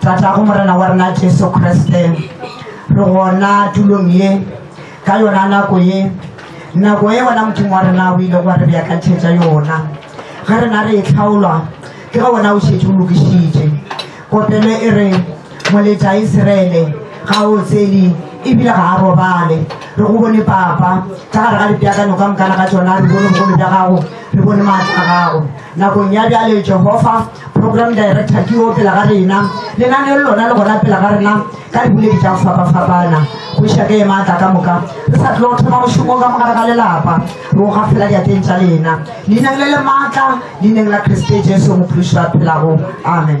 tata go morena wa rena jesu kriste re gona tulong ye ka yona nako ye nako e wena modimo wa rena o ile wa re bjakantšhetša yona ge rena re e tlhaolwa ke ge wena o šetse o lokišitše kopelo e re moletša iseraele ga o tseli ebile ga a robale re go bone papa tla gare ga dipjakano ka mokana ga tsona re bone bogolo bja gago re bone maatla a gago nakong ya bjale jehofa program director ke yo pela ga rena lenaneo le lona le gona pela ga rena ka diboledi tša go fapafapana go iša ke maatla ka moka re sa tlo thoma mošomo ka mogare ga lelapa ro ga fela diateng tša lena leineng le le maatla leineng la kriste jesu mophološi wa phelago amen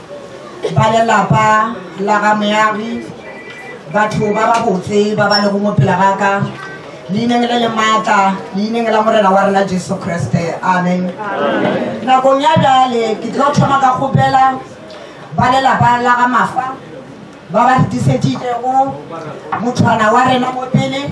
ba lelapa la ga meagi batho ba ba botse ba ba lego mo pela ga ka leineng le le maatla leineng la morena wa rena jesu kriste amen nakong ya bjale ke tlo thoma ka kgopela ba lelapa la ga mafa ba ba re diseditšego mothwana wa rena mo pele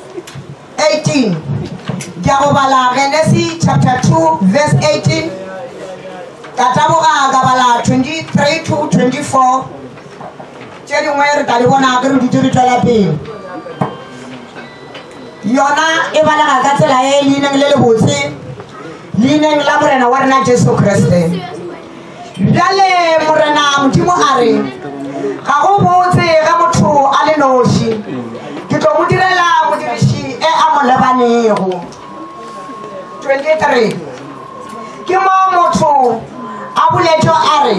18 ke a go bala genesi chapter 2 verse 18 ka taboga ka bala 23 to 24 tše dingwe re tla di bona ke re dutse re tswela pele yona e balega ka tsela e leineng le lebotse leineng la morena wa rena jesu kriste bjale morena modimo a re ga go botse ge motho a le noši ke tlo mo direla modiriši e a mo lebanego 23 ke mo motho a boletšo a re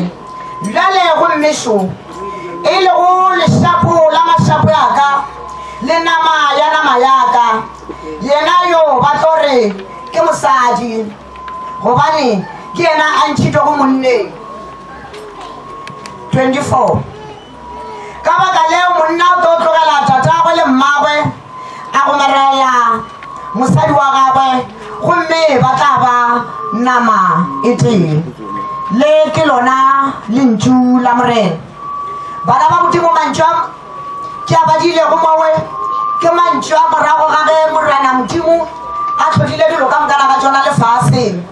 bjale go mmešo e lego lešapo la mašapo ya ka le nama ya nama ya ka yena yo ba tlo re ke mosadi gobane ke yena a ntšhitwe go monneng 24 ka baka leo monna o tlo tlogela tatagwe le mmagwe a gomerela mosadi wa gagwe gomme ba tla ba nama e tee le ke lona lentšu la morena bana ba modimo mantšu ke a badilego mowe ke mantšu a morago ga ge morwana modimo a tlhodile dilo ka mokana ga tsona lefaseng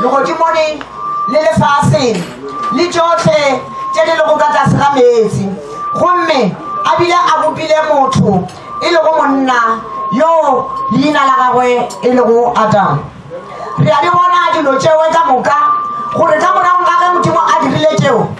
legodimone le lefaseng le tsotlhe tse di lego ka tlase ga meetse gomme a bile a bopile motho e lego monna yo leina la gagwe e lego adam re a di bona dilo tsewe ka moka gore ka morago ga ge modimo a dirile tseo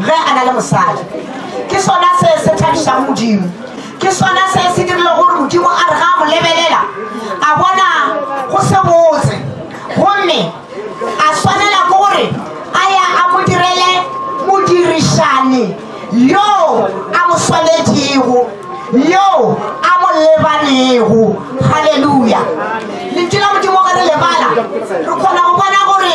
ge a na le mosadi ke sona se se thabišang modimo ke sona se se dirile gore modimo a re ga a mo lebelela a bona go se botse gomme a swanela ke gore a ya a mo direle modirišane yo a mo swanetšego yo a mo lebanego halleluja lentši la modimo ge re lebala re kgona go bona gore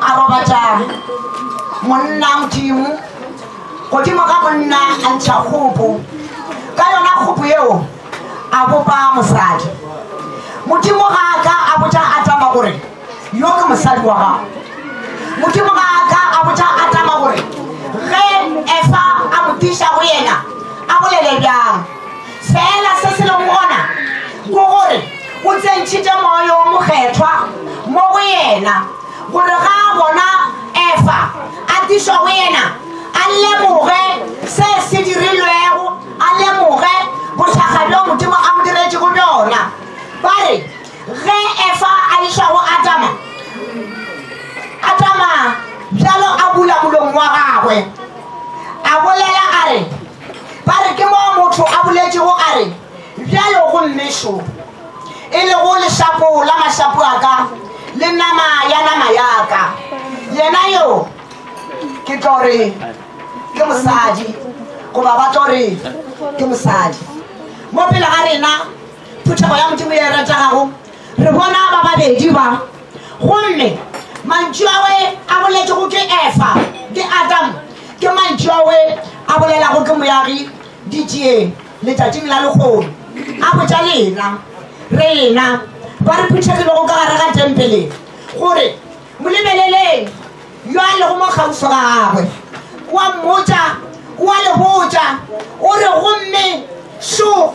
a robatša monna modimo godimo ga monna a ntšha kgopo ka yona kgopo yeo a bopa mosadi modimo ga a ka a botša atama gore yo ke mosadi wa gago modimo ga a ka a botša atama gore ge efa a mo tiša go yena a bolele bjang fela se se leng gona ke gore o tsentšhitše moya yo mokgethwa mo go yena gore ga a bona efa a tišwa go yena a lemoge se se dirilwego a lemoge botlhaga bjo modimo a mo diretšego bjona ba re ge efa a išwa go atama atama bjalo a bula molong wa gagwe a bolela a re ba re ke moo motho a boletšego a re bjalo go mmešo e lego lešapo la mašapo a ka le nama ya nama ya ka yena yo ke tlo re ke mosadi goba ba tlo re ke mosadi mo pele ga rena phuthego ya modimo ya e ratago re bona ba babedi ba gomme mantšu awe a boletšego ke efa ke adam ke mantšu awe a bolelago ke moyagi di tšeeng letšatšing la lekgolo a botša lena re lena ba re phuthegilego ka gare ga tempele gore mo lebeleleng yo a lego mo kgauswa ga gagwe wa mmotsa wa le botsa o re gomme šo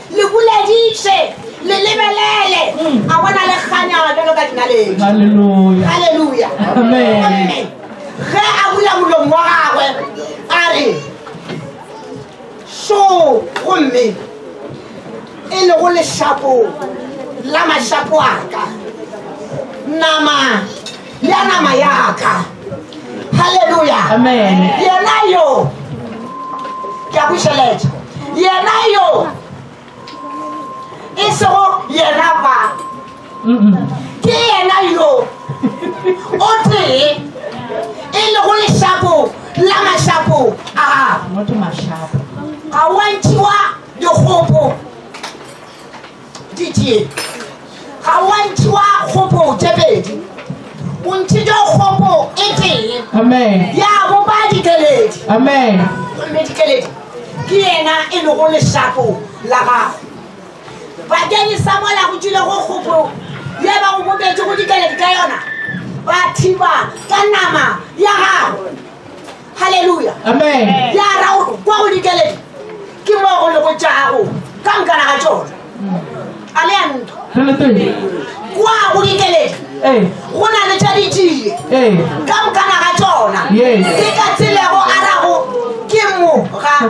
le buleditše le lebelele a bona le kganyaga jalo ka dinaledi Hallelujah. halleluja Amen. gomme ge a bula molomo wa gagwe a re so gomme e lego lešapo la mašapo a ka nama ya nama yaka halleluya yena yo ke a bušeletša yena yo e sego yena ba ke yena yo o tee e lego lešapo la mašapo a ga wa ntšhiwa dikgopo ditie ga wa ntšhiwa kgopo tše pedi o ntšhitše kgopo e tee ya bopa dikeledi gomme dikeledi ke yena e lego lešapo la gago bakeng sa mola go tšile go kgopo ye ba go bobetse go dikeledi ka yona ba thiba ka nama ya gago halleluja ya ra gore kwa go dikeledi ke mo go le go tšago ka nkana ga tsona a le ya ntho kwa go dikeledi go na le tša ditile ka nkana ga tsona ke ka tselego a rago ke mo ga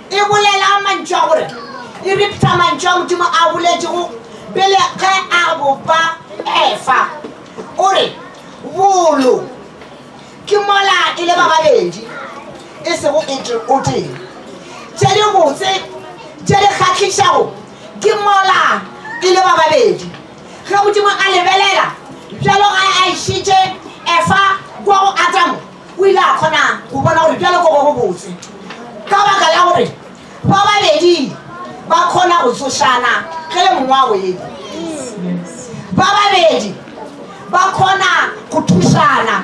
e bolela mantšu a gore e repta mantšu a modimo a boletšego pele ge a bopa efa o re bolo ke mola e le ba babedi e sego ete o tee tše di botse tše di kgatlhišago ke mola e le ba babedi ge modimo a lebelela bjalo ga a išitše efa kwa go atamo o ile a kgona go bona gore bjalo ko go go botse ka baka la gore ba babedi ba kgona go tsošana ge le mongwe wa wele ba babedi ba kgona go thušana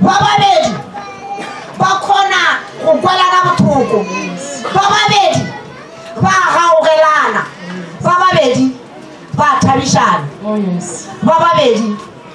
ba babedi ba kgona go kwalana bothoko ba babedi ba gaogelana ba babedi ba thabišana oh, ba babedi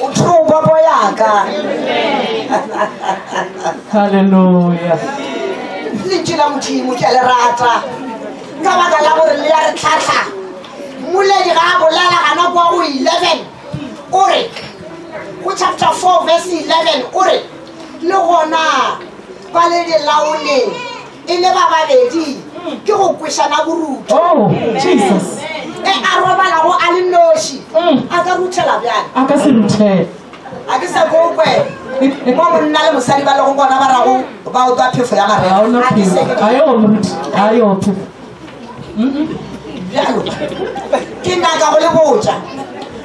o thuro popo yaka halleluya lentši la modimo ke a le rata ka baka la gore le ya re tlhatlha mmoledi ga a bolela gana kwa go 11 o re go chapter 4 verse 11 o re le gona ba le dilaoleng e le ba babedi ke go kwešana borutu oh, jesus e a robalago a le noši mm. a ka ruthela bjale a ka se ruthela a ke sa kokwe mo monna le mosadi ba lego bona ba rago ba o tswa phefo ya mareayophefo bjalo ke naka go le botsa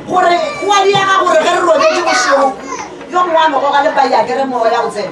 gore wa diaga gore ge re robetse bošego yo mongwe wa mogoga le baiyakere mogo ya go tsena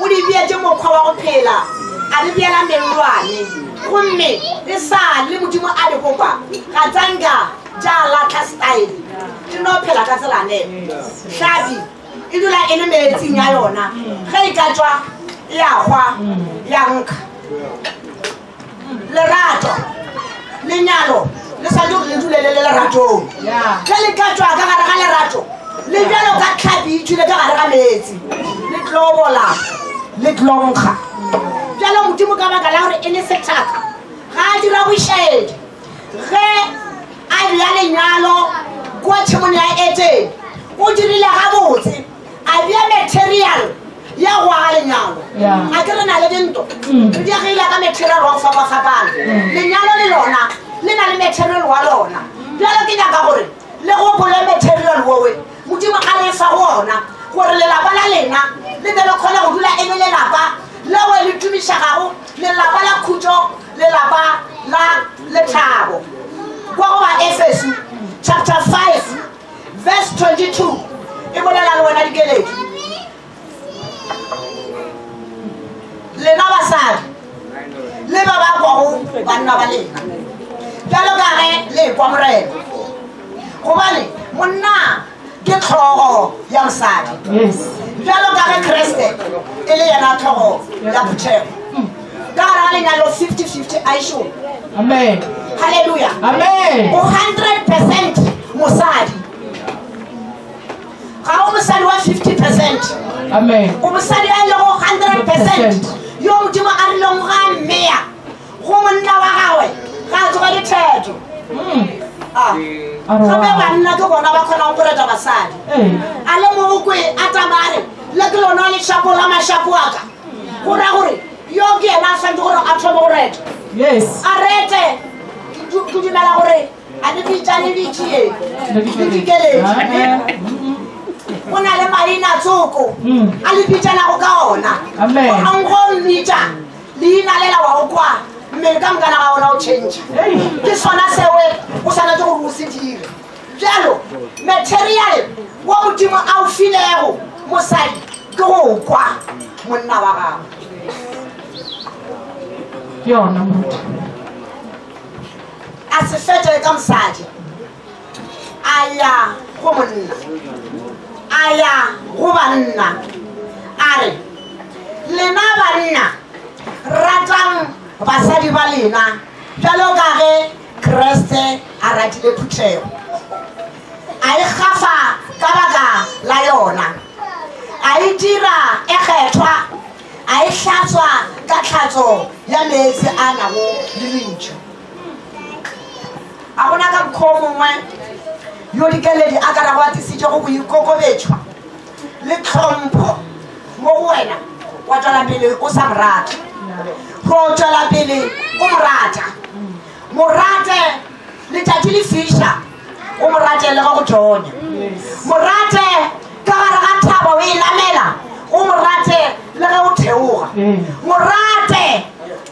o di beetse mokgwa wa go phela a re beela mellwane gomme le sa le modimo a di kopa ga tsanga ja latlha style di no phela ka tselane hlabi e dula e le meetsing ya yona ge e ka tswa ya hwa ya nka lerato lenyalo le sa jo le dulele le leratong ge le ka tswa ka gare ga lerato le bjalo ka tlhapi e tšhile ka gare ga metsi le tlobola le tlonkga bjalo modimo ka baka la gore e le sethaka ga a dira bošaedi ge a bja lenyalo ko tshimone ya eteng o dirile gabotse a bea material ya go aga lenyalo a ke re na le dinto mm. re diageile ka material wa go fapafapana mm. lenyalo le lona le na le material wa lona bjalo ke nyaka gore le gopole material wowe modimo a le fa go ona gore lelapa la lena le be le kgone go dula e le lelapa leo le tumišagago lelapa la khutso lelapa la lethabo kwa go ba efeso chapter 5 verse 22 e bolela le wena dikeledi lena basadi le ba ba kwago banna ba lena bjalo ka ge le kwa morena gobane monna ke tlhogo ya mosadi bjalo ka ge kreste e le yena tlhogo ya phuthego ka gara lenyalo 50-50 a išomo amen halleluja amen o 100 percent mosadi ga o mosadi wa 50 percent amen o mosadi a ilego 100 percent yo modimo a rileng ga mmea go monna wa gagwe ga a tsoga dithetho hmm. ah. gape banna ke bona ba kgonang go reta basadi eh. a le mookwe a tamare le ke lona lešapo la mashapo aka go ra gore yo ke yena a swanetse gore a thome go reta yes a rete ke dumela gore a ne ditšane ditšie dikeletše go na le maina tsoko hmm. a le bitsanago ka ona ango mmitša leina lela wa o kwa mmele ka mokana ga ona o change ke sona sewe o swanetse gore o se dire bjalo material wa modimo a o filego mosadi ke go kwa monna wa gago yona motho a se fetele ka mosadi a ya go monna a ya go banna a re lena banna ratang basadi ba lena jalo ka ge kriste a ratile phuthego a e gafa ka baka la yona a e dira e kgethwa a e hlatswa ka tlhatso ya meetse a nago le lentšo a bona ka mokgwa o mongwe yo dikeledi a ka rago a tisitšego go ikokobetšwa le tlhompho mo go wena wa tswela pele o sa mo rata go tswela pele o mo rata mo rate letšatši le fiša o mo rate le go go tsonya mo rate ka gare ga thabo o e namela o mo rate le ge o theoga mo rate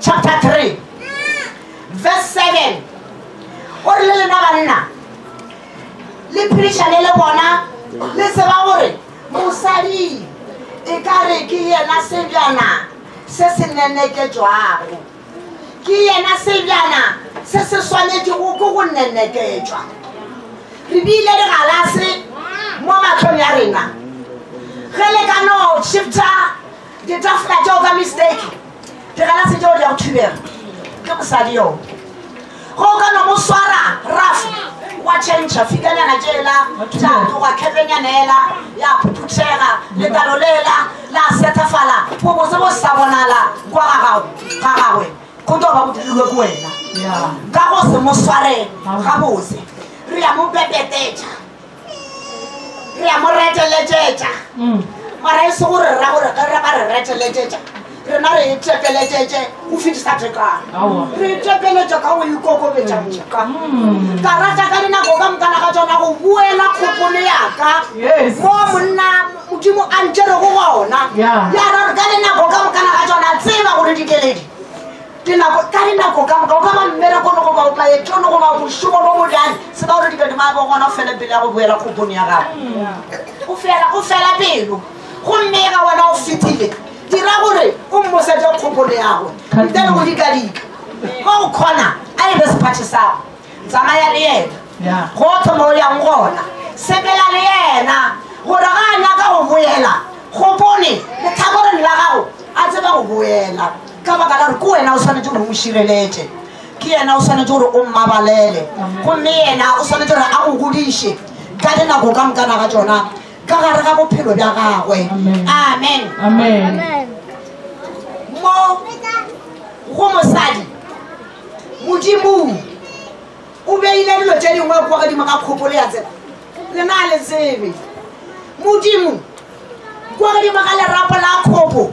chapter 3 verse 7 o re le lena banna le phedišane le bona le tseba gore mosadi e ka re ke yena sebjana se se neneketšwago ke yena sebjana se se swanetšego ke go neneketšwa re bile re galase mo matlhong ya rena ge le ka no shifta ditafola tšeo ka mistake digalase tšeo di ya go thubega ke mosadi yo go ka no mo swara raf wa change fikanyana tšela tša tloga khepenyana ela ya phuthuthega letalo lela la sethafala bobotse bo sa bonala kwa ga gagwe go tlo ba go dirilwe ke wena ka go se mo sware gabotse re ya mo pepetetša re a mo reteletšetša mm. mara e se go re ra gore ge re ba re reteletšetša rena re itepeletšetše go fetisa tekano re itepeletša ka go ikokobetša moka mm. ka rata ka dinako ka mokana ga tsona go boela kgopolo yaka mo monna modimo a ntšere go gona ya ra re ka dinako ka mokana ga tsona tseba gore dikeledi dinako ka dinako ka moka ba ba mmerekolo go bao maetšono go ba bošomo bo bodane se ba gore dibedi maa bogona o fele pele ya go boela kgopone ya gago o fela o fela pelo gomme ga wena o fetile dira gore o mmosetse kgopone yago nte le go dikalika mo o kgona a e be sephatšhe sago tsamaya le yena go thoma o yang gona sepela le yena gore ga a nyaka go boela kgopone letlhakoreng la gago a tseba go boela ka baka la gore ke wena o tshwanetse gore o šireletše ke yena o tshwanetse gore o mmabalele gomme yena o tshwanetse gore a go godiše ka dinako ka mokana ga tsona ka gare ga bophelo bja gagwe amen mo go mosadi modimong o beile dilo tse dingwe kwa godimo ka kgopolo ya tsela le na le tsebe modimo kwa godimo ga lerapo la kgopo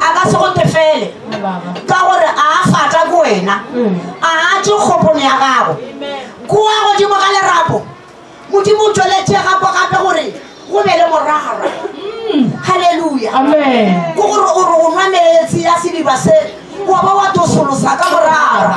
a ka se go tefele ka gore a a fata ko wena a a tse kgopong ya gago koa godimo ga lerapo modimo o tsweletše gapo gape gore go be le morara halleluja ko gore o re o nwa meetse ya sediba se wa ba wa tosolosa ka morara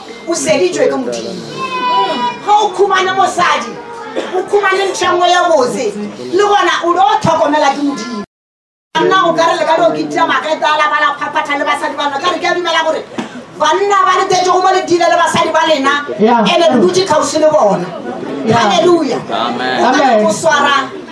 o seditšwe ke modimo ga o khumane mosadi o khumane ntšhangwe ya botse le gona o le o tlhokomela ke modimo nna o kare le ka dio ke dira maketa a lapa la phaphatha le basadi bana ka re ke a dumela gore banna ba le tetsego mo le dira le basadi ba lena ene le dutse kgausi le bona halleluja o swara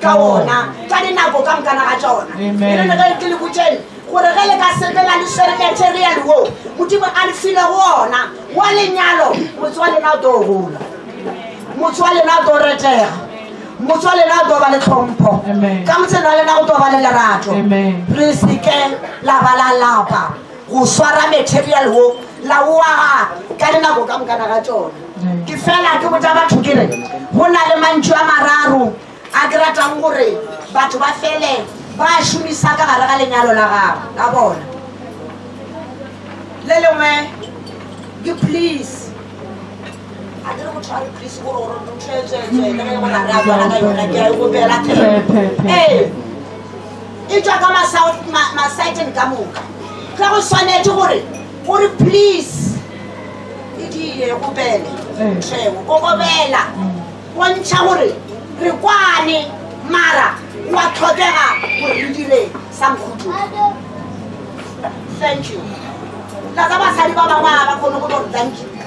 ka ona ka dinako ka mokana ga tsona ene ge ke le botsene gore ge le ka sepela le swere material wo modimo a le file go ona wa lenyalo motse wa lena o to gola motse wa lena o to retega motse wa lena o to ba le tlhompho ka motsene wa lena go to ba le lerato re seke la ba la lapa go swara material wo la oaga ka dinako ka mokana ga tsone mm. ke fela ke botsa batho ke re go na le mantšu a mararo a ke ratang gore batho ba fele ba šomisa ka gare ga lenyalo la gago la bona le lengwe ke please e tswa ka masiten ka moka ka go swanetse gore gore please e diye kopele tshweo kokobela bontšha gore re kwane mara wa tlhokega gore re dire sankhutu thank you tlatsa basadi ba bangwe ba kgone go tore thank you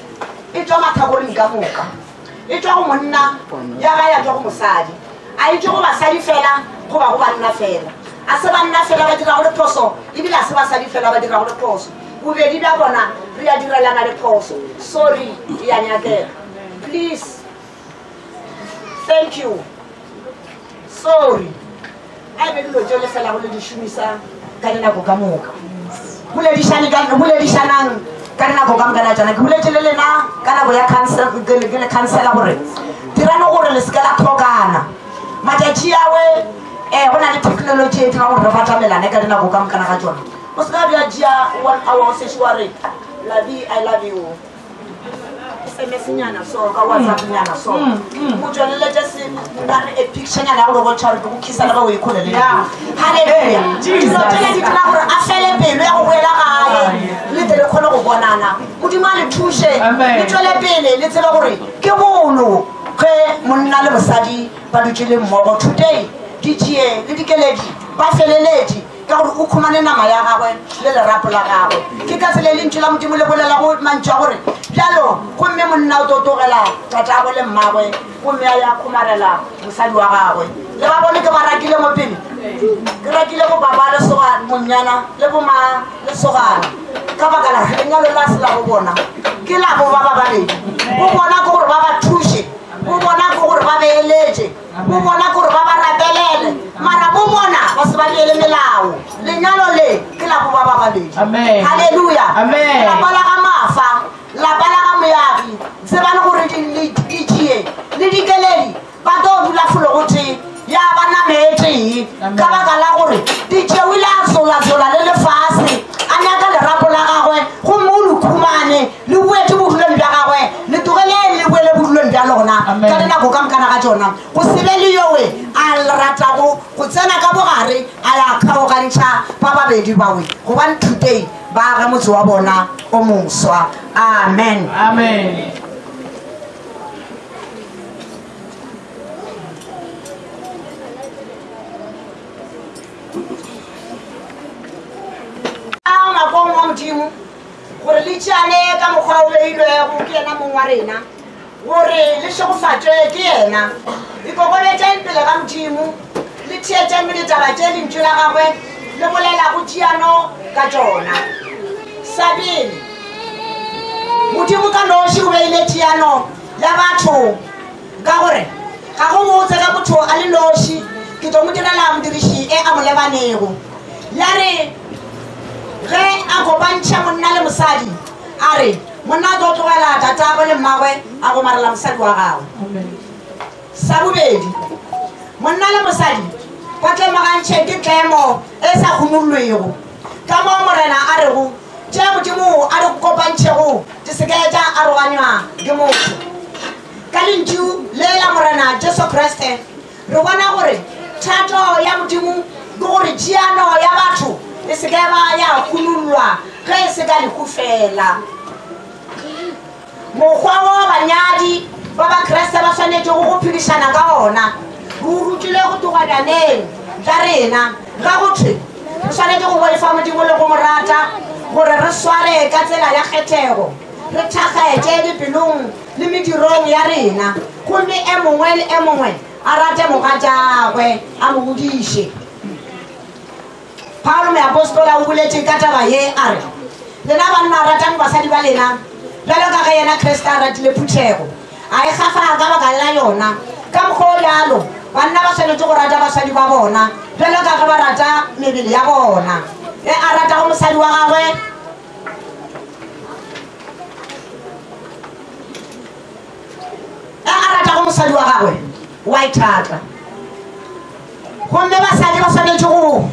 e tšwa matlhakoreng ka moka e tšwa go monna ya ga ya tšwa go mosadi a e tšwa go basadi fela goba go banna fela a se banna fela ba dira go le phoso ebile a se basadi fela ba dira go le phoso bobedi bja bona re ya direlana le phoso sorry ya nyakega please thank you sorry a be dilo tšele fela go le di šomisa ka dinako ka moka boledišanang ka dinako ka mokana tšana ke boletse le lena ka nako ya le khansela gore dirane gore le seke la tlhokana matšatši awe um eh, go na le technology e tla gore re batamelane ka dinako ka mokana ga tsona o seka bja jea one hour o sešo wa re labi i love you semesenyana so ka whatsappnyana so mm, mm. o tswelelete se nka re a picturenyana ya gore bontšha gore ke go kisa le ba o e kgolele halleluya dilo tsele di dira gore a fele pelo ya go boela gae le tle le kgone go bonana modimo a le thuše le tswele pele le tsebe gore ke bolo ge monna le mosadi ba dutse le mmogo today di tšee le dikeledi ba feleledi ka gore o khumane nama ya gagwe le lerapo la gagwe ke ka tsela e lentšho la modimo le bolela go mantšha gore bjalo gomme monna o totogela tatagwe le mmagwe gomme a ya khumarela mosadi wa gagwe le ba bone ke ba rakile mo pele ke rakile go baba le sogana monnyana le boma le sogana ka baka la lenyalo la se la go bona ke la go ba ba babedi go bona ke gore ba ba thuse go bona ke gore ba beeletse bo bona gore ba ba rapelele mara bo bona ba se ba diele melao lenyalo le ke la bo ba ba babedi halleluja lapa la ga mafa lapa la ga moyagi se ba le gore ditšie le dikeledi ba tlo dula folo gotee ya ba nameetee ka baka la gore ditšie o ile a zolazola le lefase le boete bodulong bja gagwe le tlogeleng le boele bodulong bja lona ka dinako ka mokana ga tsona go sebe le yowe a ratago go tsena ka bogare a ya kgaogantšha ba babedi bawe gobane thutei ba aga motse wa bona o moswa amen a makong wa modimo gore le tšeane ka mokgwa o beilwego ke yena mong wa rena gore le šegofatšwe ke yena ikokobetšeng pele ga modimo le theetšeng le ditaba tše lentšwe la gagwe le bolelago tšeano ka tšona sa pele modimo ka noši o beile tšeano ya batho ka gore ga go motse ga motho a le noši ke tlo mo direla modiriši e a mo lebanego ya re ge a kopantšha monna le mosadi a re monna a tlo tlogela tatagwe le mmagwe a go marela mosadi wa gagwe sa bobedi monna le mosadi ba tlemagantšhe ke tlemo e sa gomololwego ka mo morena a rego tše modimo a di kopantšhego di seke tša aroganywa ke motho ka lentšu le la morena jesu kriste re bona gore thato ya modimo ke gore tšiano ya batho e se ka ba ya khunullwa ge e se ka lehu fela mokgwa wo banyadi ba bakreste ba swanetše go go phedišana ka ona go rutile go togwanyaneng tla rena ga go thwe re swanetše go bolefa modimo le go mo rata gore re sware ka tsela ya kgethego re thakgetše dipelong le medirong ya rena gomme e mongwe le e mongwe a rate mogatšagwe a mo godiše paulo moapostola o boletše ka taba ye a re lena banna ratang basadi ba lena bjalo ka ge yena kriste a ratile phuthego a e gafaga ka baka la yona ka mokgwa o bjalo banna ba swanetse go rata basadi ba bona bjalo ka ge ba rata mebele ya bona e a ratago mosadi wa gagwe a a ratago mosadi wa gagwe wa ithata gomme basadi ba swanetše go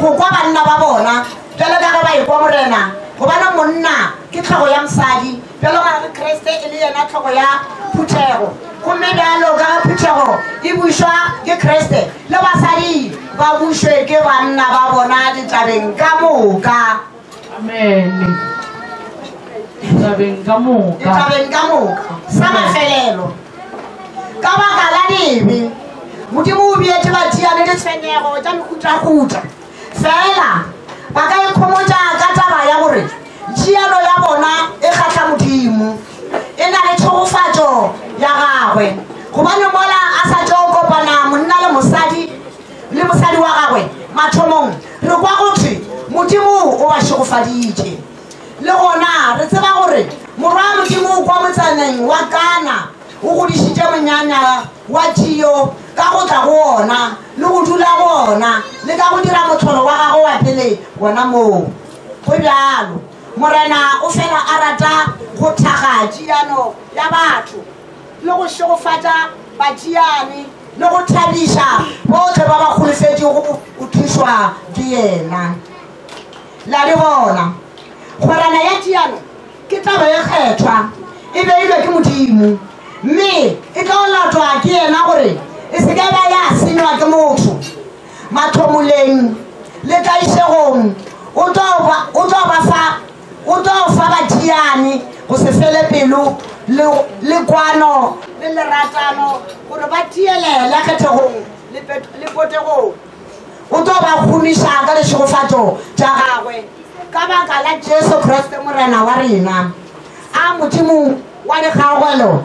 go kwa banna ba bona bjalo ka ge ba ekwa morena gobana monna ke tlhogo ya mosadi bjalo ka ge kriste e le yena tlhogo ya phuthego gomme bjalo ka ge phuthego e bušwa ke kriste le basadi ba bušwe ke banna ba bona ditabeng ka moka amene tabeng ka moka tabeng ka moka sa mafelelo ka baka la dibe modimo o bietse batiane ditshwenyego tša mekhutlakhutlha fela ba ka ikgomotsa ka taba ya gore tšielo ya bona e kgatlha modimo e na le thogofatso ya gagwe gobane mola a sa tlo kopana monna le mosadi le mosadi wa gagwe mathomong re kwa go thwe modimo o ba šegofaditše le gona re tseba gore morwa modimo o kwa motsaneng wa kana o godišitše monyanya wa tio ka go tla go ona le go dula go ona le ka go dira motlholo wa gago wa pele gona moo go bjalo morena o fela a rata go thaga tšiano ya batho le go šegofatša batšeane le go thabiša botlhe ba ba golofetšego go thušwa ke yena la le bona kgorana ya tšeano ke taba e kgethwa e beilwe ke modimo mme e tlo latwa ke yena gore e se ka ba ya senywa ke motho mathomoleng le tlaišegong o tlo ba fa o tlo fa bathiane go se fele pelo le kwano le leratano gore ba tielela kgethegong le potegong o tlo ba gomiša ka lešegofatšo tša gagwe ka baka la jesu kriste morena wa rena a modimo wa dikgaogelo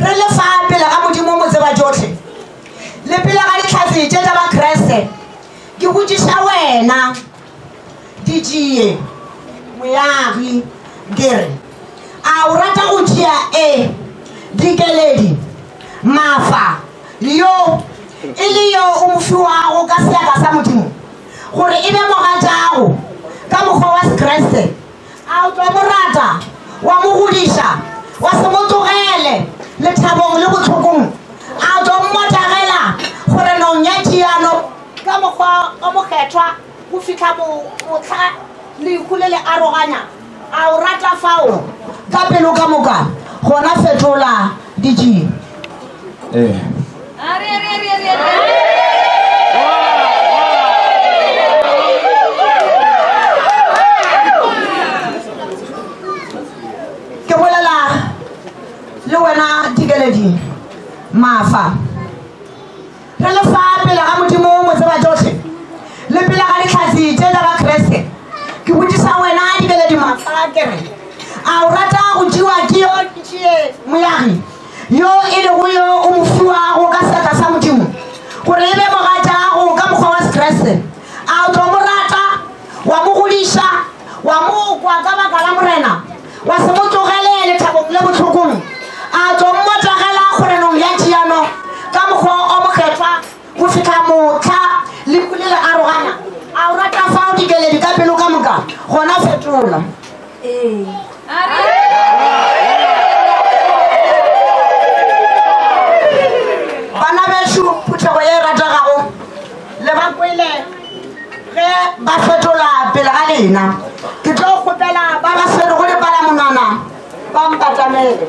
re le fa pele ga modimo mo tseba jotlhe le pele ga ditlhatsi tše tša bakreste ke botšiša wena di tšee moyagi ke re a o rata go tšea e dikeledi mafa yo e le yo o mo fiwago ka seaka sa modimo gore e be mogatšago ka mokgwa wa sekreste a o tlo mo rata wa mo godiša wa se mo tlogele lethabong le botlhokong a o tlo mmotagela gore nong ya tšiano ka mokgwa o mokgethwa go fitlha motlha lehu le le aroganya a o rata fao ka pelo ka moka gona fetola dijing eh ke bolela le wena dikeledi mafa re le fa pele ga modimo motseba jotlhe le pele ga ditlhatsi tse tsa bakreste ke botsisa wena dikeledi mafa kere a o rata go jewa ke yo ke tšee moyagi yo e lego yo o mo fiwago ka seatla sa modimo gore e be mogatago ka mokgwa wa sekreste a o tlo mo rata wa mo godiša wa mo kwa ka baka la morena wa se mo tlogele lethabong le botlhokong a tlo mmotagela kgorenong ya tšiano ka mokgwa o mokgethwa go fihla motlha leku le le aroganya a o rata fa o dikeledi ka pelo ka moka gona fetola ee bana bešu phuthego e rategago le ba kwele ge ba fetola pele ga lena ke tlo kgopela ba ba swerego dipalamonwana ba mpatamele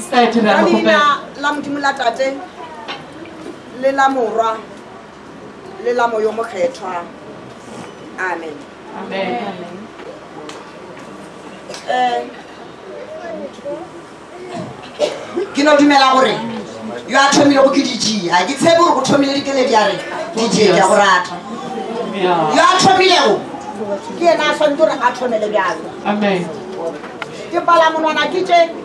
ka leina la modimo la tate le la morwa le la moyo mokgethwa amen eh, ke no dumela gore yo a thomilego ke dijee ga ke tshepe gore go thomile dikeledi a re dijee ka go rata yo a thomilego ke ena a tshwanetse gore a thomele bjalo ke pala monwana ke tse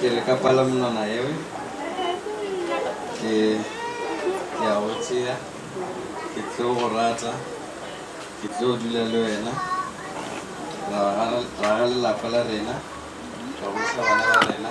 ke le ka pala monwana eo ke ke a go tšea ke tlo go rata ke tlo dula le wena ra ga lelapa la rena ra bosa bana ba rena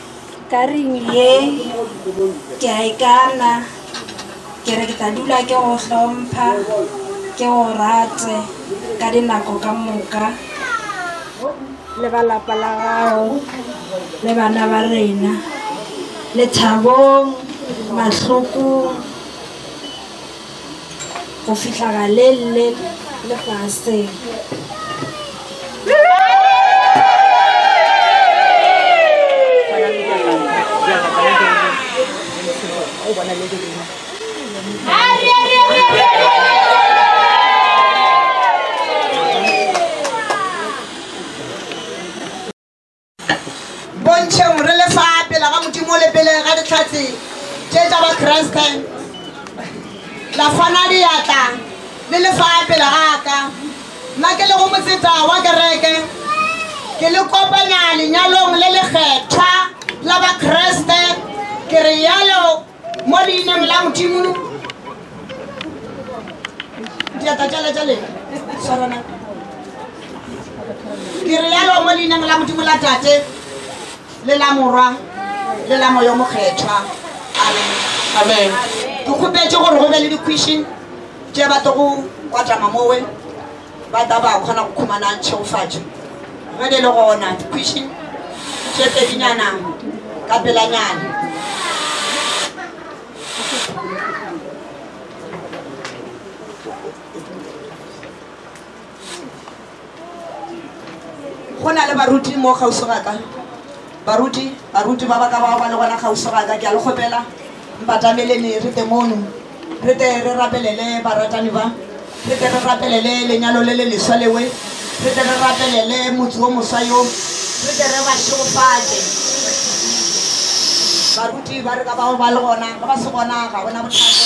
ka reng ye ke a ikana ke re ke tla dula ke go hlompha ke go rate ka dinako ka moka le ba lapa la gago le bana ba rena lethabong mahlokong go fihla ga le le lefaseng bontšheng re le fa pela ga modimo le pele ga ditlhatse tše tša bakreste la fana diatla le le fa pela gaka nna ke le go motseta wa kereke ke le kopanya lenyalong le lekgethwa la bakreste ke re yalo mo leineng la modimo diata tšale tšale swarana ke re yalo mo leineng la modimo la tate le la morwa le la moyo mokgethwa amen amen ke kgopetše gore go be le di-question tše batlo go kwatama mowe ba tla ba kgona go khumana tšhegofatšo ge le le gona dikhuši tše pedinyana ka pelanyana go na le baruti mo kgausogaka baruti baruti ba ba ka bao ba le gona kgausogaka ke a le kgopela mbatameleni re te mono re te re rapelele baratani ba re te re rapelele lenyalo le le leswa lewe re te re rapelele motse o moswa yo re te re ba šegofatše baruti ba re ka bao ba le gona ga ba se gona ga gona botlhako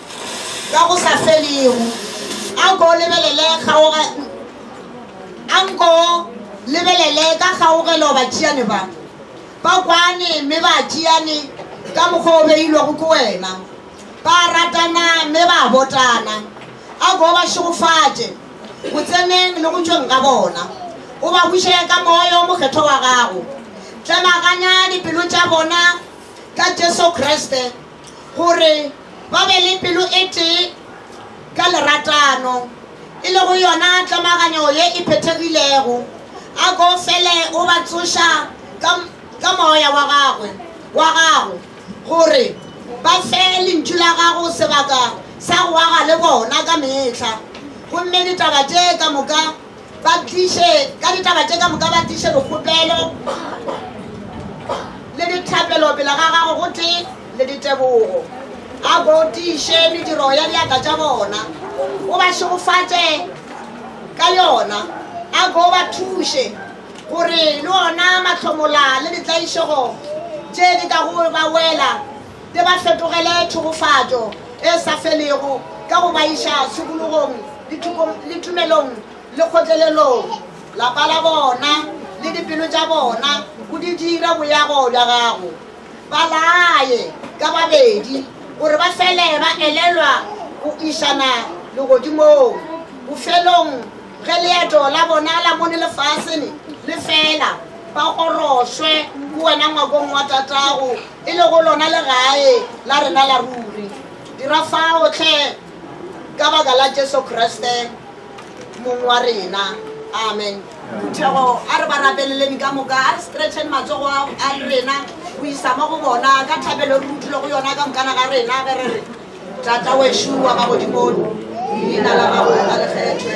ka go sa felego a nko o lebelele kgaoge a nko lebelele ka kgaogelo batšiane ba ba kwane mme ba tšiane ka mokgwa o beilwego ke wena ba ratana mme ba botana a ko ba šegofatše go tseneng le go tšweng ka bona o ba buše ka moyo mokgetho wa gago tlemaganya dipelo tša bona ka jesu kriste gore ba be le pelo e tee ka leratano e le go yona tlamaganyo ye e phethegilego a ko fele o ba tsoša ka moya wa gagwe wa gago gore ba fe lentšu la gago sebaka sa go aga le bona ka metlha gomme ditaba tše ka moka ba tliše ka ditaba tše ka moka ba tliše dikgopelo le dithapelo pela ga gago go tee le ditebogo a ko tiše mediro ya diaka tša bona o ba šegofatše ka yona a ko ba thuše gore le ona matlhomola le ditlaišego tše di ka go ba wela le ba fetogele tšhogofatšo e sa felego ka go baiša tshigologong le tumelong le kgotlelelong lapa la bona le dipelo tša bona go di dira boyago bja gago ba laye ka babedi gore ba fele ba elelwa go išana legodimong bofelong ge leeto la bona la mone lefasene le fela ba gorošwe go wena ngwakong wa tatago e le go lona legae la rena la ruri dira fao tlhe ka baka la jesu kriste mong wa rena amen mothego a re ba rapeleleng ka moka a re stretchen matsogo a rena go isa mo go bona ka thabelo re utlwile go yona ka mokana ga rena ge re re tata wešo wa magodimone leina la gago ka lekgethwe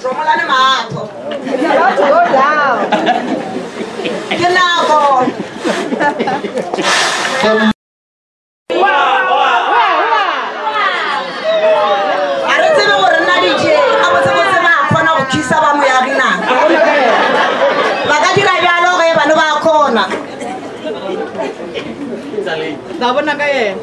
Tromolane maatho. Ke nako. A re tsebe gore nna DJ a botsebotse ba kgona go thusa ba moyagi na. Ba ka dira bjalo ge bano ba kgona. Ka bona ka yena.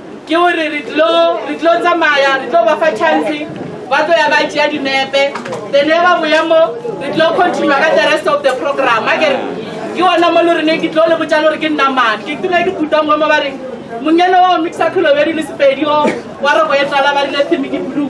ke gore re tlo tsamaya re tlo ba fa chance ba tlo ya ba tšea dinepe then e ba boya mo re tlo continue ka the rest of the program a kere ke ona mo lo rene ke tlo le botsa gore ke nna mane ke tile ke kutang mo mo ba reng monyane wa o mixa kholobedi le sepedi o wa robo e tlala ba rile theme ke blue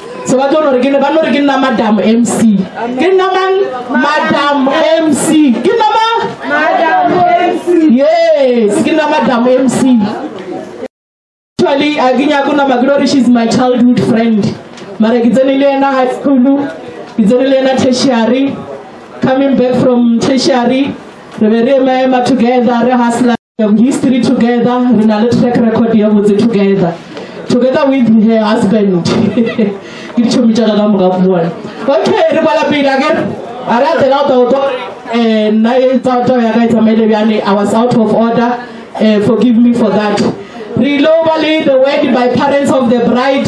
se ba tlo gore ke ne ba no re ke nna madam mc ke nna mang madam mc ke nna mang madam mc yes ke nna madam mc actually a ke nyako nama ke gore she's my childhood friend mara ke tsene le ena high school ke tsene le ena tertiary coming back from tertiary re be re emaema together re hustler history together re na le track record ya botse together together with her husband ke ditšhomi tša ka ka moka bona okay re kwala pele ake a re a tsena o taoto um nna e tsaoto ya ka e tsamaile bjane i was out of order uh, forgive me for that re ilo ba le the word by parents of the bride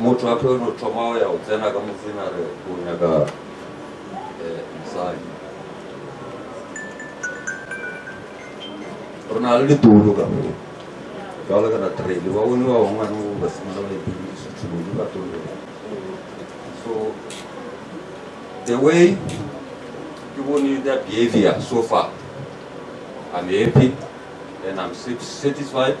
motho a pheno thoma go ya go tsena ka motseng a re o nyaka eh, mosadi re na le ditolo ka mo ka go lekana traile ba bone ba bangwe ano ba simana ba ipedisetsholodu ba tolo so the way ke bone their behavior so far i'm happy and i'm satisfied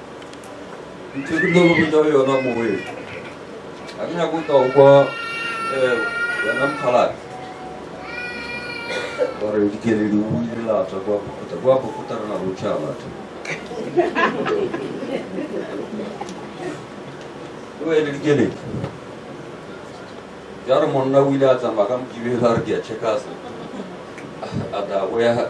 ntho ke tlo botsa go yona mowe ga ke nyako ka kwa eh, yona mokgalate gore dikeledi o ile lata kwa bokota kwa bokota re na go tšha lata o ele dikeledi ja re monna o ile a tsamaya ka mokibela re ke a checkasa a da o ya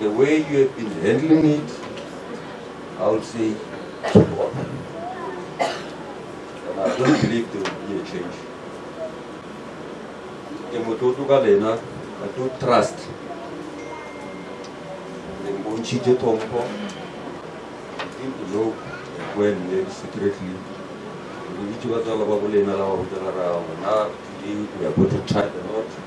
the way you have been handling it, I would say keep on. And I don't believe there will be a change. Ke motho o tloka lena, I do trust. Le mbontšhitše tlhompho, I think you know when le secretly. Ke boditše batswala ba bolena la ba botsala ra bona, today we are going to try the lot.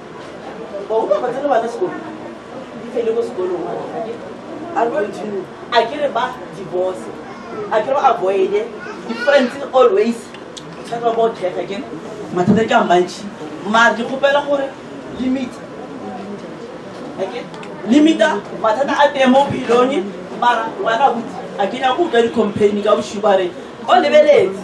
a kere ba divorce a kere ba avoide difference always thata ba botlhega ke mathata ke a mantšhi mare ke kgopela gore limit limita mathata a teng mo phelone mara ngwana botse a ke nyako utlwa di-company ka bošubare o lebeletse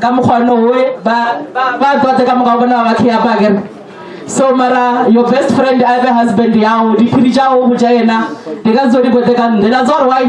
ka mokgwa nowe ba tswatse ka mokgwa bona ba tlhe ya pakere so mara your best friend a be husband yago diphiri jago go ja yena di ka tso di bote ka nne that's all right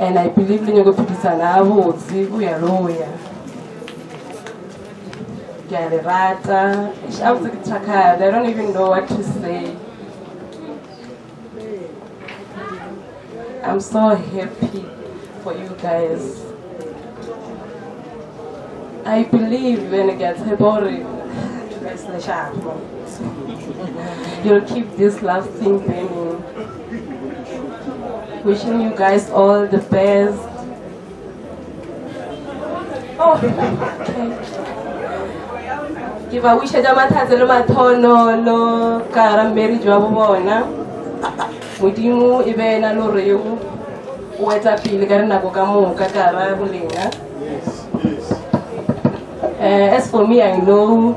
and i believe le nyako phedisana a botse o ya le o ya ke a le rata a botse ke thakgale i don't even know what to say i'm so happy for you guys i believe and ke a tshepa gore guys le shago you'll keep this love thing burning Wishing you guys all the best. Oh, ke ba wišetša mathatse le mathonolo ka gara mmeri jwa bo bona modimo e be ena le oreo o etsa pele ka dinako ka moka ka gara bolena um as for me i know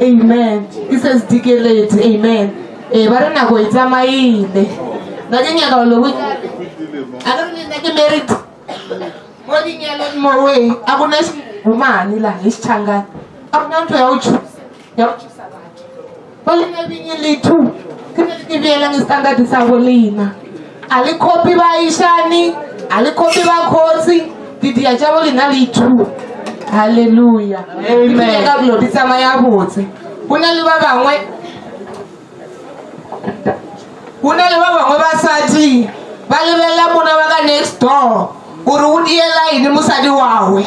amen ke se se dikelete amen ee ba re nako e tsamaile na ke nyaka go lobo a ke rena ke merit mo dinyaleng mowe a gona bomane la e sechangane a gona ntho ya go thusa ya go thusa batho ba lena binye le two ke ne ke beelang standard sa bolena a le kopi ba išane a le kopi ba kgotsi didia tša bo lena le ithuo halleluja ka dilo di tsamaya botse go na le ba bangwe go na le ba bangwe basadi ba lebelela mona ba ka next door gore o diela ene mosadi wagwe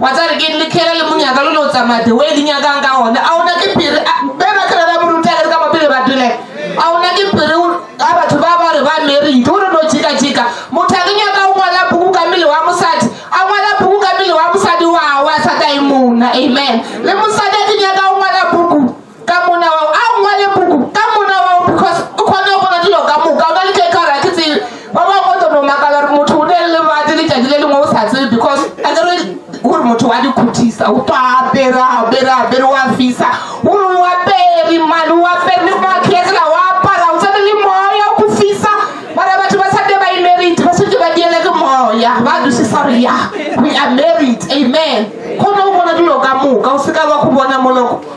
wa tsa re ke lekgela le monyaka lo le o tsamaya the way di nyakang ka gone a ona ke pere be ba kry ba borutagere ka mapele ba dule a ona ke pere a batho ba ba re ba married o re no jikajika motho a ke nyaka o ngwala buku ka mmele wa mosadi a ngwala buku ka mmele wa mosadi wa wa sa tae mona amen le mosadi a ke nyaka o ngwala buku ka mona wa a ngwale buku ka mona wa because o kgone go na dilo ka moka o na le kekara ke tse ba ba go tono makala gore motho o ne le badi le tšadi le lengwe o sa tsebe because a kere gore motho wa dikhuthisa o twa apera apere apere wa fisa o apere mane o apere le makhetsela wa apara o tsene le moya go fisa bara batho ba sate ba imerite ba setse ba diele ke moya ba dusisa re ya we are married amen kgone o bona dilo ka moka o seka ba go bona moloko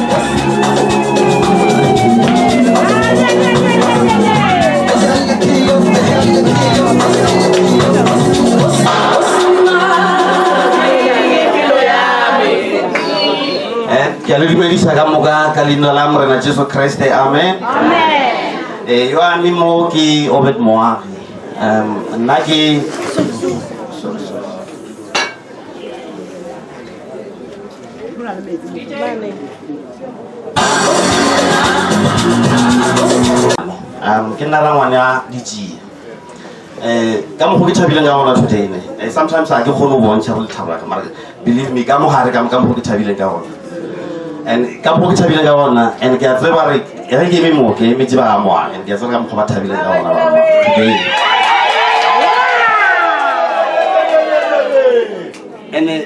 ke a le dumedisa ka moka ka leina la morena jesu kriste amen ee yo a ne mo ke obed moagi um nna ke um ke nna rangwane ya ditšie um eh, ka mokgo ke thabileng ka gona todayne eh, sometimes ga ke kgone go bontšha go letlhabaka mara believe me ka mogare ka mokgo ke thabileng ka gona and ka mokgo ke thabileng ka gona and ke a tseba re re ke eme moke e metse ba ga moa and ke a tseba ka mokgo ba thabileng ka gona ba today and eh,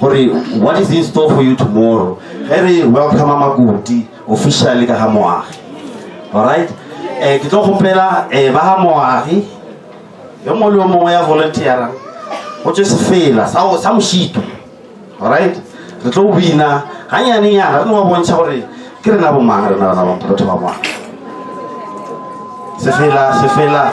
gore what is in store for you tomorrow ge re welcome makoti officially ka ga moagi alright um ke tlo gopela um eh, ba ga moagi yo mongwe le yo mongwe ya volunteera go tswe sefela sa mošito alright re tlo bina ganyaneng yana re tlo ba bontšha gore ke rena bomang rena rena batho ba moagi sefela sefela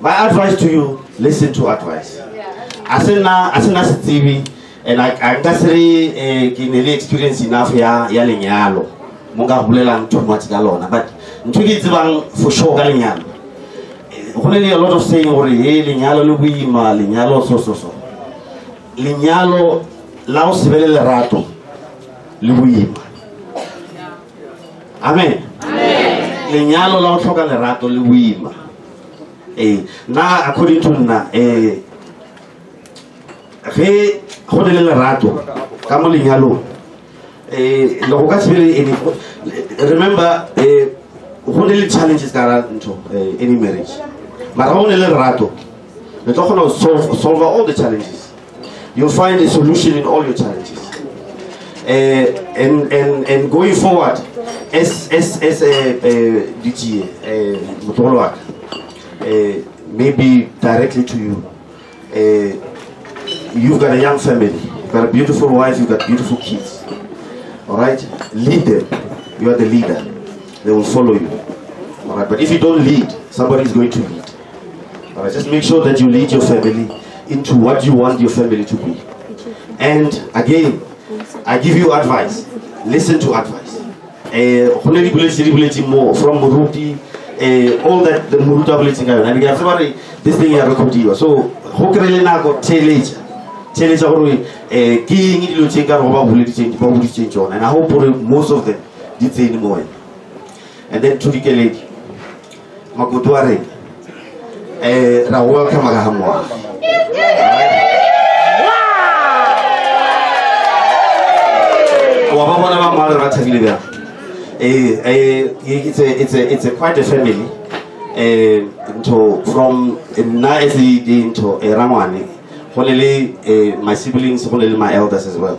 My advice to you, listen to advice. A se na a se na setsebi and I I ka se re eh, ke ne le experience enough ya ya lenyalo. Mo ka bolelang too much ka lona but ntho ke tsebang for sure ka lenyalo. Eh, Go ne le a lot of saying gore he lenyalo le boima lenyalo so so so. Lenyalo la go se be le lerato le boima. Amen. Lenyalo la go tlhoka lerato le boima. ee nna according to nna um ge go ne le lerato ka mo lenyalong um le go ka sebele any remember um go ne le challenges ka ra ntho um any marriage mara go ne le lerato le tlo kgona go solve, solve all the challenges You'll find a solution in all your challenges. Uh, and, and, and going forward, as, as, as a, a DG, a, uh, maybe directly to you, uh, you've got a young family, you've got a beautiful wife, you've got beautiful kids. Alright? Lead them. You are the leader. They will follow you. Alright? But if you don't lead, somebody is going to lead. All right, just make sure that you lead your family into what you want your family to be. And again, I give you advice. Listen to advice. Eh, go ne di boletse di boletse mo from moruti eh, all that the moruti a boletseng ka yone and ke a tseba re this thing ya recordiwa so go kry le nako theletša theletša gore eh, ke eng dilo tse ka re go ba boleditseng ba boditseng tsona and i hope gore most of them di tsene mo wena and then to dikeledi makutu wa re um ra go welcome ka ga moa wa ba bona ba moa le ba thabile bjang Eh, eh, it's a it's a it's a quite a family eh into from nna as into a rangwane go le le eh, my siblings go le le my elders as well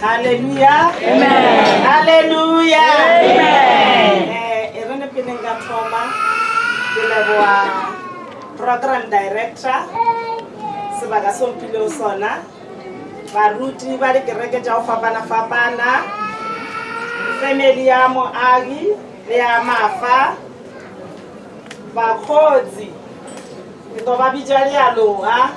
Haleluya. Amen. Haleluya. Amen. Eh, e re ne pele nka thoma ke leboa program director sebaka se mpilego sona baruti ba dikereke tša go fapana-fapana family ya moagi le ya mafa bakgotsi ke to ba bitša dialoga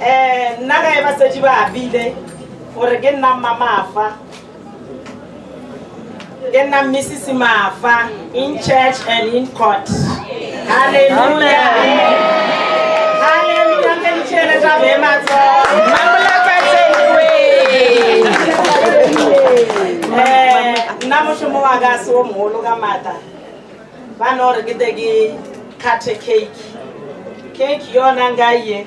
um nna gae ba setse ba abile gore ke nna mma maafa ke nna mrs maafa in church and in court halleluja halleluja ke ditšhele tsa bematso nna mošomo wa ka se o mogolo ka maata ba no gore ke te ke cathe cake cake yona nka ye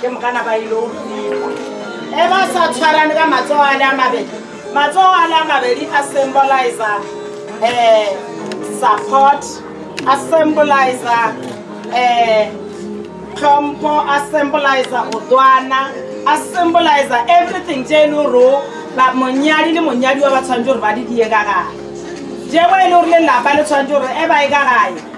ke mokana ba ile o feta e ba sa tshwarane ka matsogo a le a mabedi matsogo a le a mabedi a symboliza um eh, support a symboliza um eh, tlhompho a symboliza go twana a symboliza everything je e le gore ba monyadi le monyadiwa ba tshwanetse gore ba di die ka gae jewa e le gore lelapa le tshwanetse gore e ba e ka gae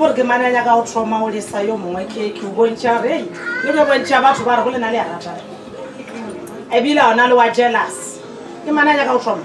gore ke mane a nyaka go thoma o lesa yo mongwe keke o bontšha re le ke bontšha batho ba re go le na le arata ebile ona le wa jealous ke mane a nyaka go thoma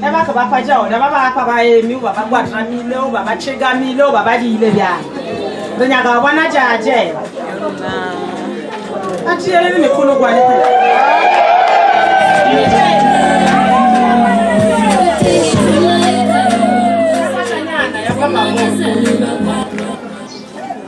ge ba ka ba fa tša ona ba ba fa ba eme oba ba kwatamile oba ba tšhekamile oba ba diile bjang re nyaka go bona tšatše a tšeele le mekgolo kwane Thank you.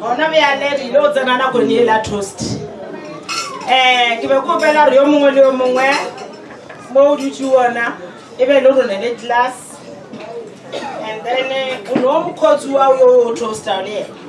gona bjale re ile go tsena nakong e la toast um ke be ko opela re yo mongwe le yo mongwe mo o dutse ona e be le rone le class and then eh, o ne o mokgotsi wa o yo o toaster le ena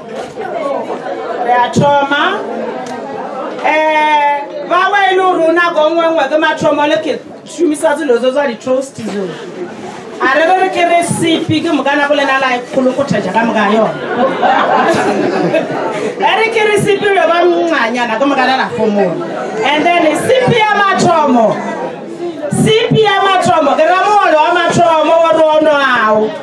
re a thoma um ba wa e le gore o nako nngwe nngwe ke mathomo le ke šomisa dilo tso tsa di-toast zo a re re re ke re sepi ke moka nako lena la kgolo go theja ka moka yone e re ke re sepi yo ba mncanyana ke moka lela fomone and then sepi ya mathomo sepi ya mathomo ke ramogolo wa mathomo wa rono ao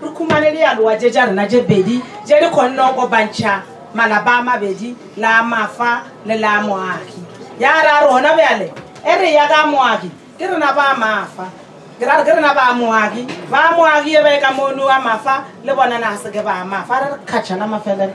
re khumane dialowa tše tša rena tše pedi tše di kgonne go kopantšha malapa a mabedi la mafa le la moagi ya ra re gona bjale e re ya ka moagi ke rena ba mafa ke ra re ke rena ba moagi ba moagi e ba e ka mono wa mafa le bona na se ke ba mafa re re kgatšhana mafelele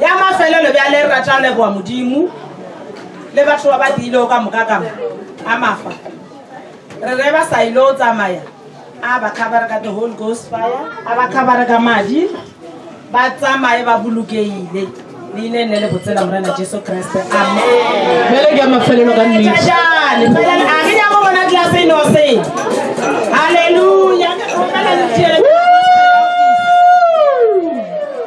ya mafelelo bja le rata leboa modimo le batho ba ba diilego ka moka ka a mafa re re ba sa ile o tsamaya a ba khabara ka the whole ghost fire a ba khabara ka madi ba tsamaye ba bolokegile leine nne le botsela morena jesu kriste amele ke mafelelo ka nnete ga ke nyako bona tlase e nose halleluja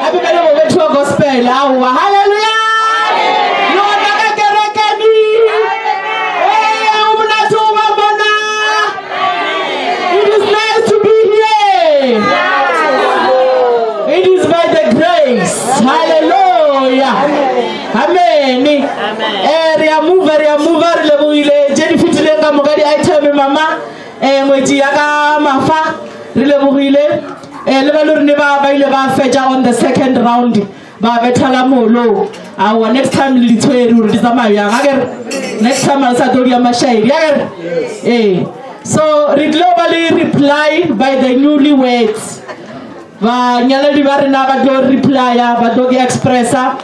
Happy birthday, Mama Tua Gospel. Awa, hallelujah. Lona ka kerekeni. Eh, ho monate ho ba bona. It is nice to be here. It is by the grace. Hallelujah. Amen. Eh, re a move, re a move, re lebohile tše di fetileng ka moka di-item, mama. Eh, ngwetši ya ka mafa, re lebohile. Eh, le ba le rene ba ba ile ba fetša on the second round ba bethala molo aowa next time le ditshwere gore di tsamaya bjang a kere next time a le sa todi ya mashaedi a kere ee so re tlile ba le reply by the newly words banyaledi ba rena ba tlo replya ba tlo ke expressa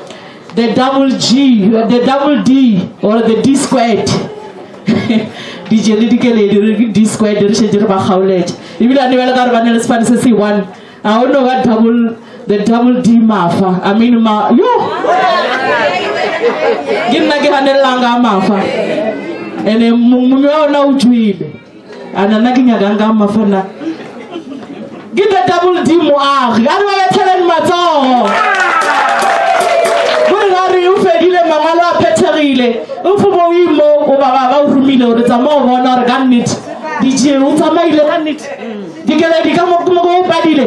the double g the double d or the d squared dije le dikeledi re ke d squared re šetse re ba kgaoletša ebile a nebele ka re ba ne le sefane se se one a o no ba double the double d mafa i mean ma yo ke nna ke ganelelanga mafa ene mongwe wa ona o tswile a na nna ke nyakang ka mafona ke the double d moagi a re ba betheleng matsogo gore ga re o fedile mangwalo a phethegile o fobo o imo o baba ba o romile gore tsamao bona gore ka nnete dijeo o tsamaile ka nnete dikeledi ka mokoko o padile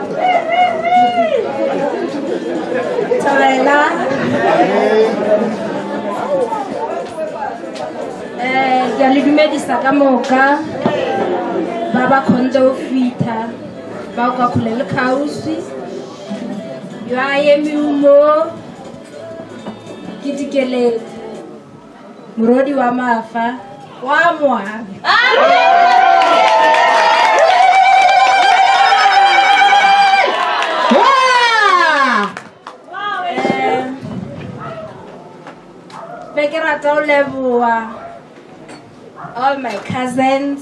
Thabela. Eh, ke a le dumedisa ka moka ba ba kgontle go fitha ba o ka kgole le kgauswi yo a eme mo ke dikeletse morodi wa mafa wa moabi be ke rata o leboa all my cousins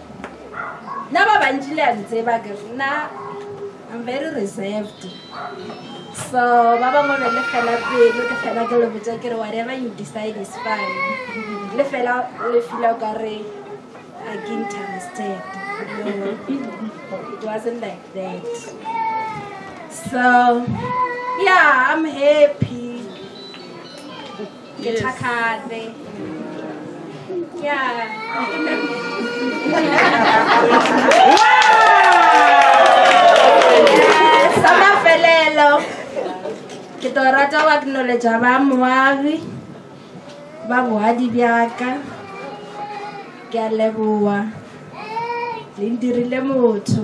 nna ba bantši le a ntseba ke nna i'm very reserved so ba bangwe be le fela pelo ke fela ke lebotsa ke re whatever you decide is fine le fela le fila o ka re i ke interested it wasn't like that so yeah i'm happy Ke thakgatse. Ke a. Sa mafelelo, ke tlo rata go acknowledge ba moagi ba bohadi bjaka ke a leboa le ntirile motho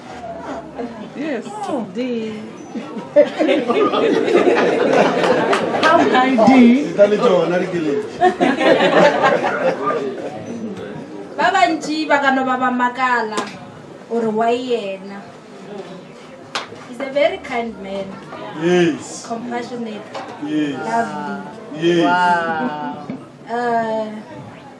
Yes. Oh. D. How would I D? ba bantši ba ka no ba ba makala gore wa yena is a very kind man yes. compassionate yes. lovely yes. wow. uh,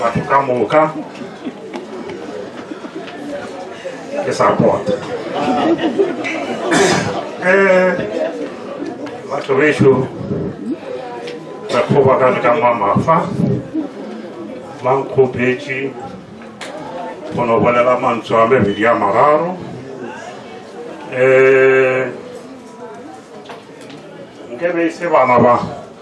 batho ka moka ke support eh batho bešo re kgobakane ka mamafa ba nkgopetše go no bolela mantswe a mebedi a mararo um nke be e se bana ba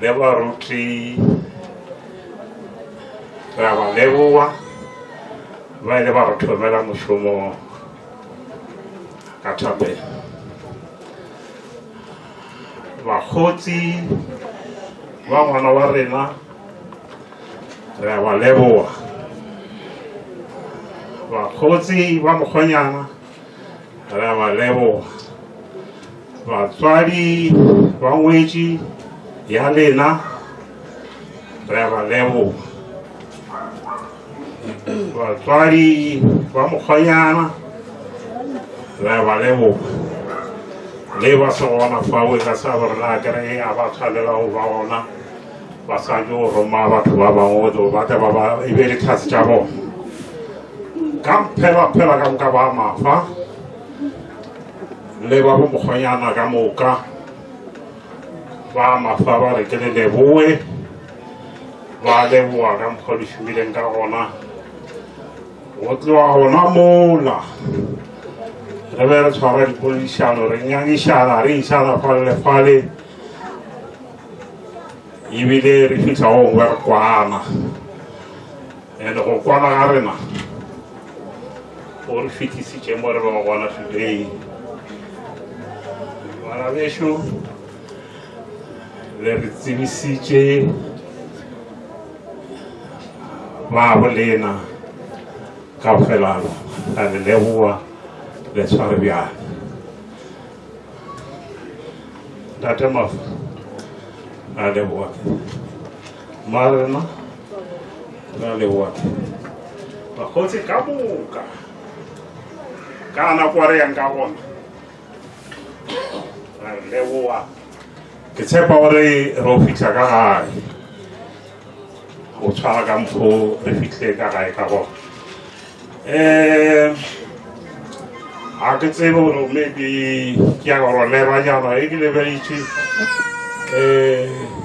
le baruti re a ba leboa ba ile ba re thomela mošomo ka thapelo bakgotsi ba ngwana wa rena re a ba leboa bakgotsi ba mokgonyana ra ba leboga batswadi ba ngwetši ya lena ra ba leboga batswadi ba mokgwanyana ra ba leboga le ba se gona fawe ka sa gore na kereke a ba tshwanela go ba gona ba sa jo roma batho ba bangwe ba tla ba ba e be le tlhase tša bona ka mphela-phela ka nka ba mafa le ba bo mokgonyana ka moka ba mafa ba re ke le leboe ba leboa ka mokgwa le šomileng ka gona go tloa gona mola re be re tshwara dipoledišano re nyangišana re išana fale le fale ebile re fitlha go ngwe re kwana and go kwana ga rena go re fitisitše mo re ba gona today bana bešo le re tsebisitše ba bolena ka felalo la le leboa le tshware bjang ntate mafa la leboa Marena, ra leboa. Bakgotsi ka moka. Ka na kwa re yang ka gona. Ra leboa. Ke tshepa gore re o fitlha ka gae. O tshwara ka mokgo re fitlhe ka gae ka gona. Eh, a ke tsebe gore maybe ke ya go romela jana e ke lebeletse um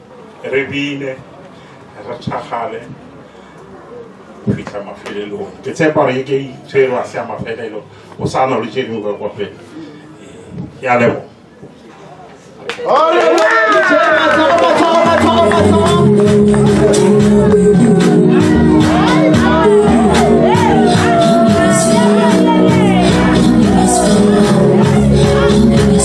re bine re thakgale go fitlha mafelelong ke tshepa gore e ke itshwere wa se ya mafelelo o sa na le tse dingwe ka kwa pele ke a leboga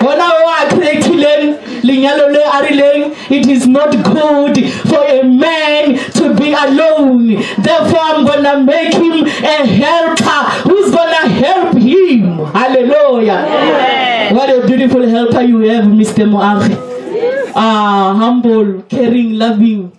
gona o a creatileng lenyalo le a rileng it is not good for a man to be alone therefore i'm gonna make him a helper who's gonna help him hallelujah Amen. what a beautiful helper you have mr moagi uh, ah, humble caring loving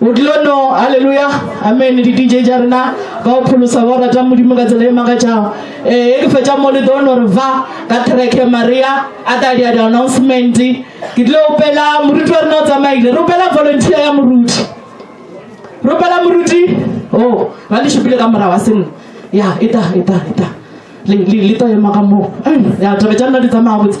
modlono halleluya amen di-dj ja rena ba o pholosa ba o ratang modimo ka tsela e makatšago um e ke fetšang mo ledono re fa ka treke maria a tla dia di-announcement ke tlile opela moruti wa rena o tsamaile re opela volunteer ya moruti re opela moruti o oh, ga le šupile ka morago a senna ya e ta e ta e ta le to ema ka moo ya tabe tša nna di tsamaya botse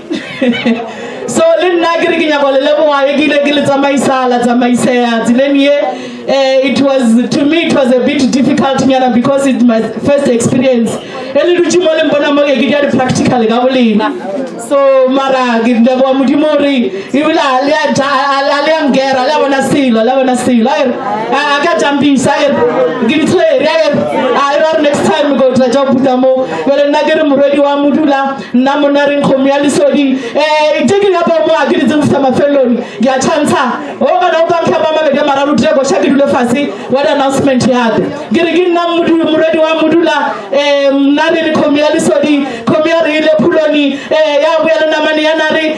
so le nna ke re ke nyako le leboga e ke ile ke le tsamaisa la tsamaisea tseleng ye eh, it was to me it was a bit difficult nyana because it my first experience e le dutse mo leng bona mo ke ke dia di-practical ka bolena so mara ke leboga modimo gore ebile a le a ngera le a bona selo le a bona selo a ere a ka jampisa a ere ke ditlere a ere a ere next time ko tla tsa go phuta mo bele nna ke re morwedi wa modula nna monna reng kgomo ya lesodi um eh, tse ke diapao mo a ke di tsengfisa mafelelong ke a tšhantsha o oh, kana o kankga ba mabedi a mararo teko sha ke dule fase wa di announcement yate ke re ke nna moredi wa modula um eh, nna re le kgomo ya lesodi kgomo ya re ile phuloni um eh, ya boya lenamane ya nare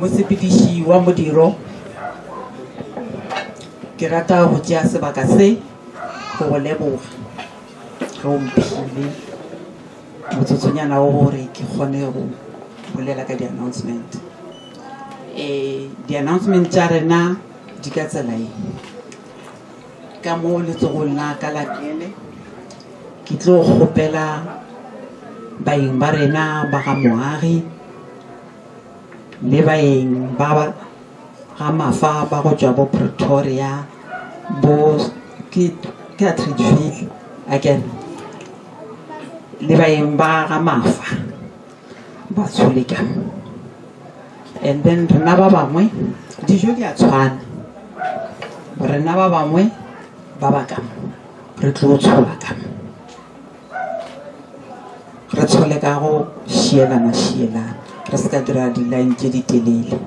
mosepediši wa modiro ke rata go tšea sebaka se go go leboga ge o mphile motsotsonyana o gore ke kgone go bolela ka di-announcement um di-announcement tša rena di ka tsela e ka mo letsogong la ka la pele ke tlo kgopela baeng ba rena ba ga moagi le baeng ba ga mafa ba go tšwa bo pretoria bo ke atridgeville again le baeng ba ga mafa ba tsholeka and then rena ba bangwe dijo di a tshwana rena ba bangwe ba baka re tlo tshola ka re tshole ka go šielana šielana re se ka dira di-line tše di telele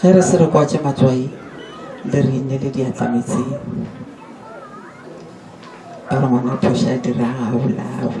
ge re se re kwatše matswai le re ine le diatlametseng ba re ngwana phoša dira gabolabo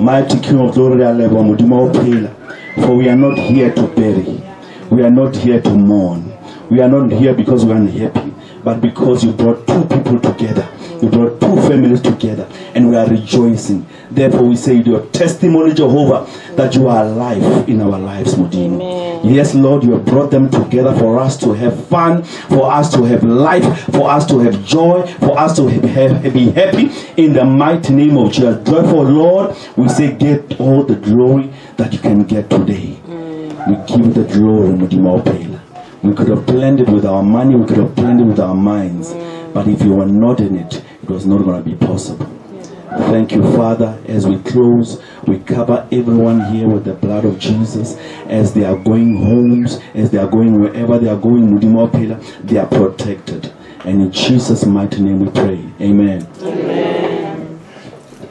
Mighty King of glory, for we are not here to bury. We are not here to mourn. We are not here because we are unhappy, but because you brought two people together. You brought two families together, and we are rejoicing. Therefore, we say your testimony, Jehovah, that you are alive in our lives, Modino. Yes, Lord, you have brought them together for us to have fun, for us to have life, for us to have joy, for us to have, have, be happy in the mighty name of Jesus. Therefore, Lord, we say, get all the glory that you can get today. We give the glory, Mudima Opela. We could have planned it with our money, we could have planned it with our minds. But if you were not in it, it was not going to be possible. Thank you, Father. As we close, we cover everyone here with the blood of Jesus. As they are going homes, as they are going wherever they are going, they are protected. And in Jesus' mighty name we pray. Amen.